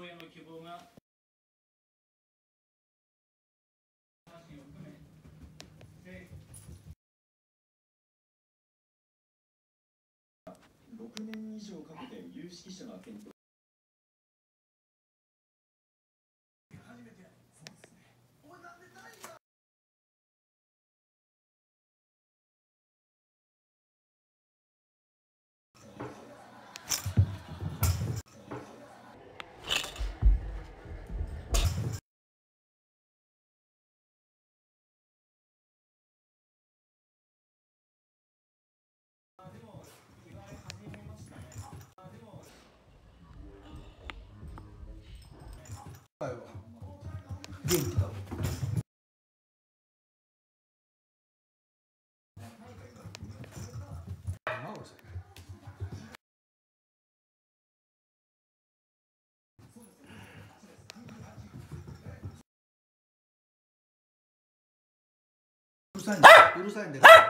動への希望が。話を含めで6年以上かけて有識者が検討元気だなおさうるさいんだうるさいんだよ